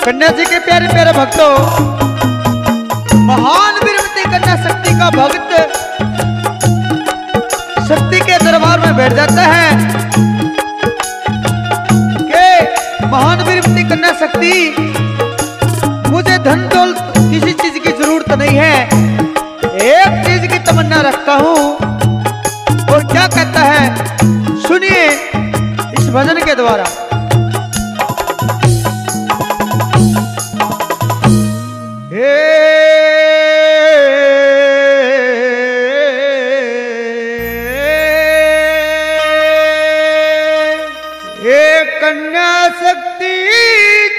कन्या जी के प्यारे प्यारे भक्तों, महान वीरवती कन्या शक्ति का भक्त शक्ति के दरबार में बैठ जाता है। के महान वीरवती कन्या शक्ति, मुझे धन दौलत किसी चीज़ की ज़रूरत नहीं है। एक चीज़ की तमन्ना रखता हूँ, और क्या कहता है, सुनिए इस भजन के द्वारा। कन्या शक्ति,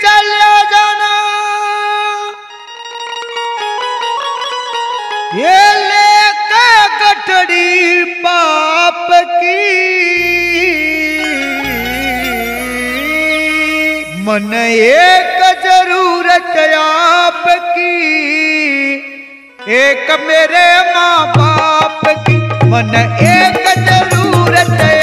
चला जाना। ये लेके गठड़ी पाप की। मन एक ज़रूरत आपकी, एक मेरे माँ बाप की। मन एक ज़रूरत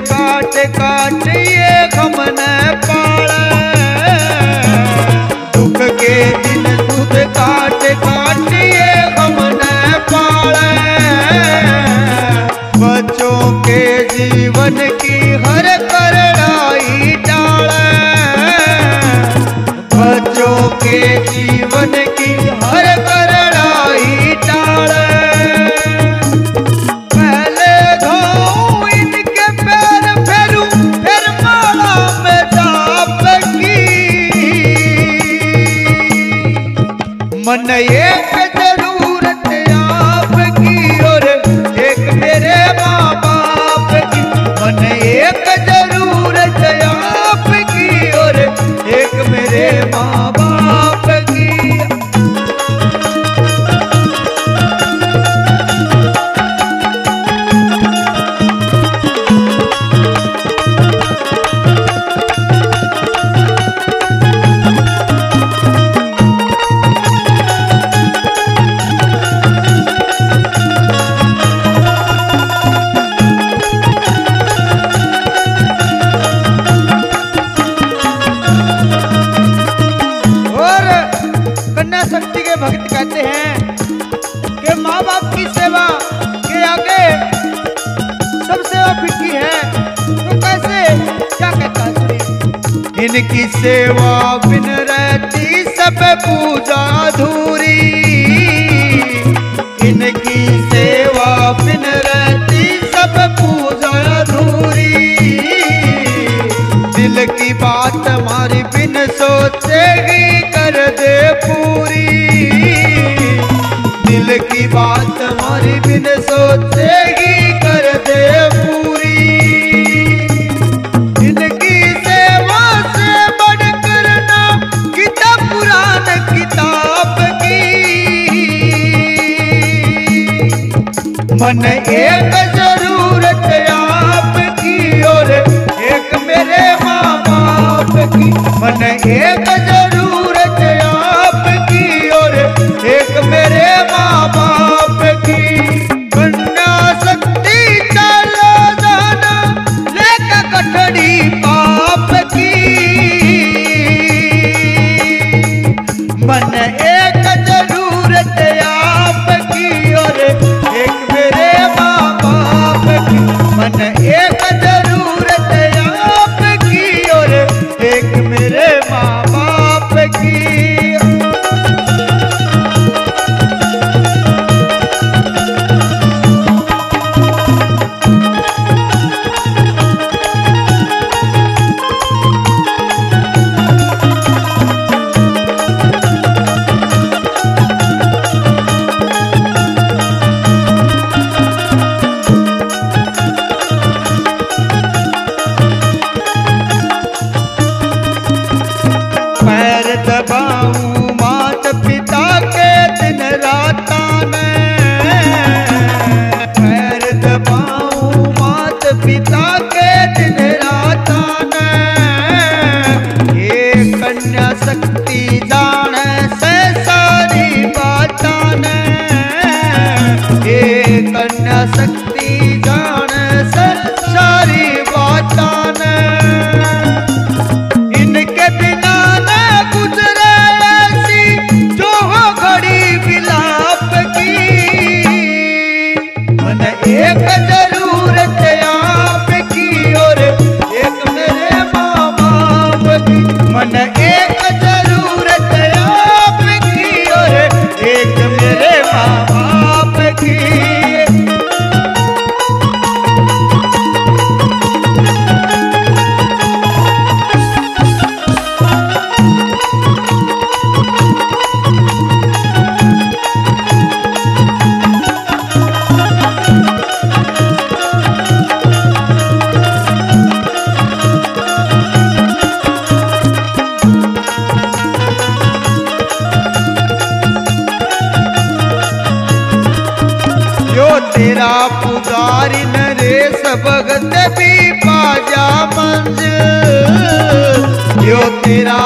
काट काट ये गम न पाड़े। दुख के दिन दुख काट काट ये गम न पाड़े। बच्चों के जीवन की हर करड़ाई मन इनकी सेवा बिन रहती, सब पूजा अधूरी। इनकी सेवा बिन रहती, सब पूजा अधूरी। दिल की बात हमारी मन एक ज़रूरत आपकी और एक मेरे माँ बाप की। मन एक ज़रूरत हे कन्या शक्ति जान सर सारी बातान। इनके बिना ना गुजरे ऐसी जो हो घड़ी विलाप की। मन एक ज़रूरत आपकी और एक मेरे माँ बाप की। मन तेरा पुजारी नरेश भगत भी पाजा मंज। यो तेरा